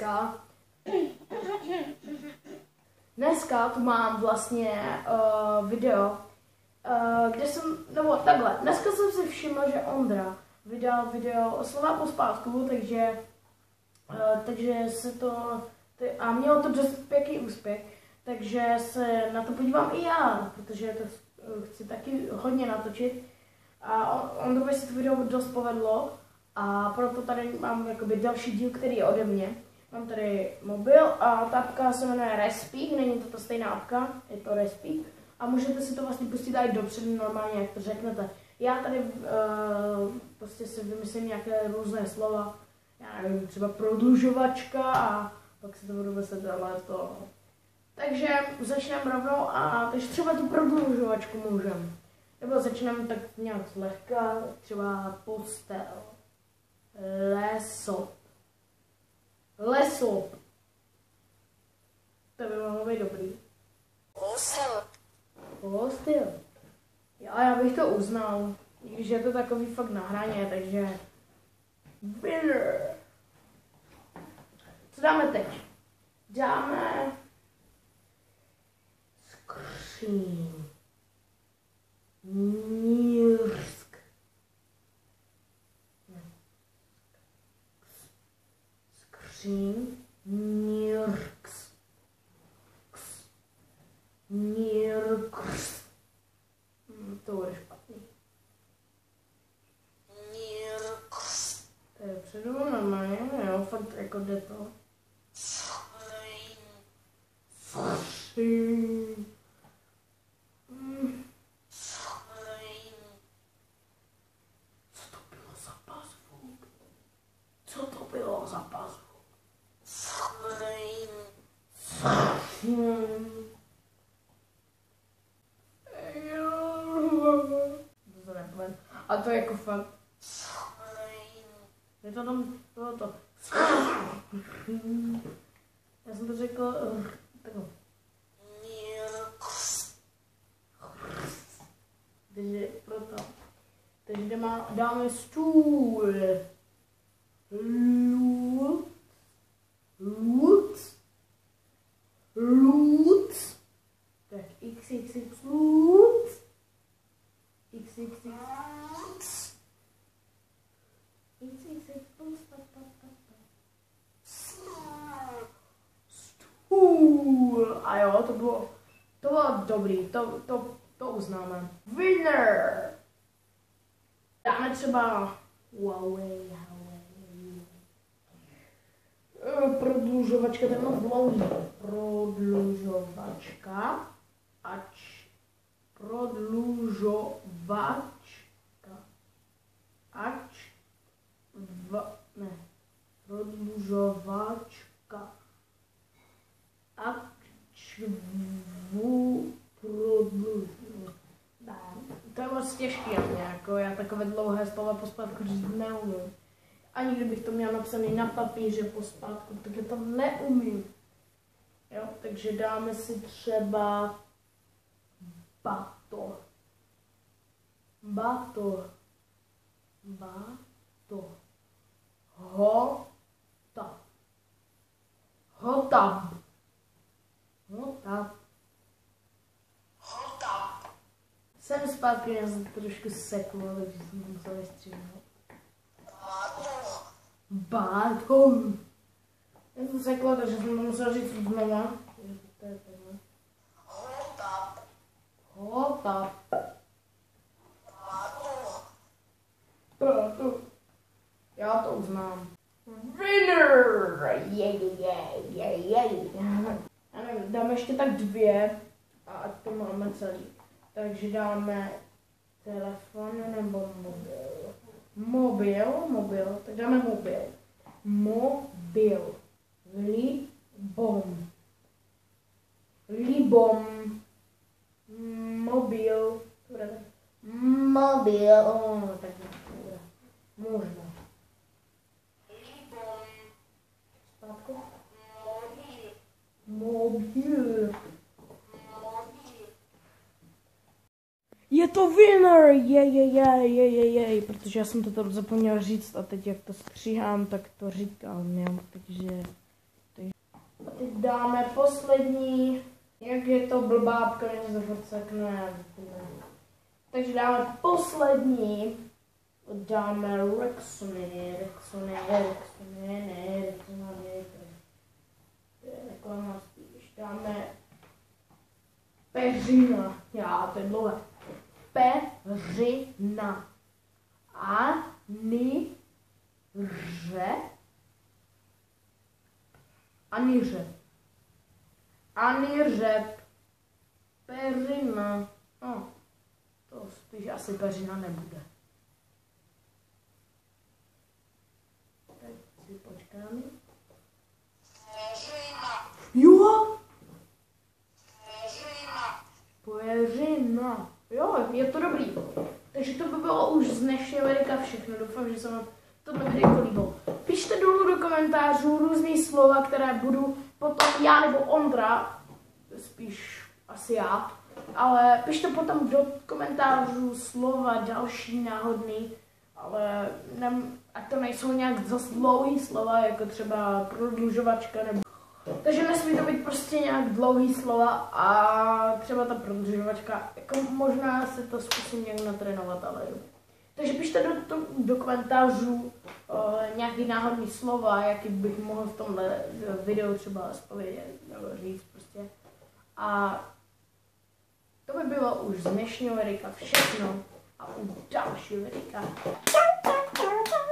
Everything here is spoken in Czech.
dneska, dneska tu mám vlastně uh, video, uh, kde jsem, nebo takhle, dneska jsem si všiml, že Ondra vydal video o slova pospátku, takže, uh, takže se to, ty, a mělo to dost pěkný úspěch, takže se na to podívám i já, protože to chci taky hodně natočit. A on, Ondrovi se to video dost povedlo a proto tady mám jakoby další díl, který je ode mě. Mám tady mobil a ta apka se jmenuje Respeak, není to ta stejná apka, je to Respeak. A můžete si to vlastně pustit i dopředu normálně, jak to řeknete. Já tady uh, prostě si vymyslím nějaké různé slova, já nevím, třeba prodlužovačka a pak si to budu myslet, ale to... Takže začneme rovnou a takže třeba tu prodlužovačku můžeme. Nebo začneme tak nějak zlehka, třeba postel. Lesop. Lesop. To by mohlo být dobrý. Postel. Postel. Jo, já bych to uznal. I když je to takový fakt na hraně, takže... Winner. Co dáme teď? Dáme... Skříň. Nírks. Hmm, To bude špatný. Nirks. To je předu normálně, jo, fakt jako jde to. To je to tam, bylo to. Já jsem to řekl uh, takhle. Jdeme, dáme stůl. Lůd. Lůd. A jo, to bylo, to bylo dobrý, to, to, to uznáme. Winner! Dáme třeba Huawei, Huawei. Eh, Prodlužovačka, ten mám dlouhý. Prodlužovačka. Ač. Prodlužovačka. Ač. V, ne. Prodlužovačka. Ač. To je moc těžký mě, jako já takové dlouhé slova pospátku říct neumím. Ani kdybych to měl napsaný na papíře pospátku, tak já to neumím. Jo, takže dáme si třeba bato. Bato. Bato. Hota. Hota. Hota. Hotap. Jsem zpátky, já jsem trošku sekl, takže jsem to musel vystříhnout. Batoh. Báton. Já jsem sekl, takže jsem to musel říct znova. Takže To je tohle. Hotap. Hota. Batoh. Báton. Já to uznám. Winner! Jej, jej, jej, jej. Já nevím, dáme ještě tak dvě a ať to máme celý. Takže dáme telefon nebo mobil. Mobil, mobil, tak dáme mobil. Mobil. Libom. Libom. Winner! Je, je, je, je, je, je, protože já jsem to tam zapomněl říct a teď jak to stříhám, tak to říkám, jo, takže A teď dáme poslední, jak je to blbábka, mě to furt. Takže dáme poslední, dáme Rexony, Rexony, Rexony, ne, Rexony, to je reklama spíš, dáme Peřina, já, to je dlouhé, Peřina, a, ni, ře, ani řep. Ani řep. Peřina. No, to spíš asi peřina nebude. Tak si počkám. Peřina. Jo, Peřina. peřina. Jo, je to dobrý. Takže to by bylo už z dnešního videa všechno. Doufám, že se vám tohle video líbilo. Pište dolů do komentářů různý slova, které budu potom já nebo Ondra, spíš asi já, ale pište potom do komentářů slova další náhodný, ale ne, ať to nejsou nějak zase dlouhý slova, jako třeba prodlužovačka nebo takže nesmí to být prostě nějak dlouhý slova a třeba ta prodlužovačka, jako možná se to zkusím nějak natrénovat, ale jo. Takže pište do, do, do komentářů uh, nějaký náhodný slova, jaký bych mohl v tomhle eh, videu třeba zpovědět nebo říct prostě. A to by bylo už z dnešního videa všechno a u dalšího videa. Čau!